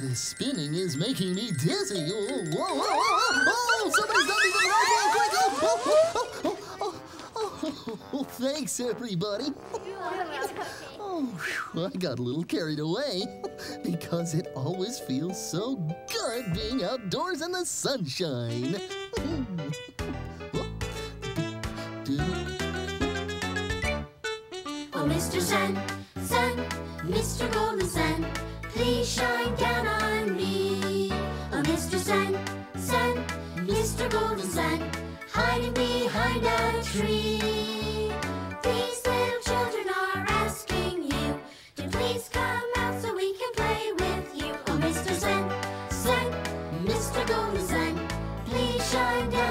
this spinning is making me dizzy. Oh, whoa, whoa, whoa, oh, somebody's done me the quick. Oh, oh, oh, oh, oh, oh, thanks, everybody. Oh, I got a little carried away because it always feels so good being outdoors in the sunshine. Oh, Mr. Sun, Sun, Mr. Golden Sun, Please shine down on me. Oh, Mr. Sun, Sun, Mr. Golden Sun, hiding behind a tree. These little children are asking you to please come out so we can play with you. Oh, Mr. Sun, Sun, Mr. Golden Sun, please shine down.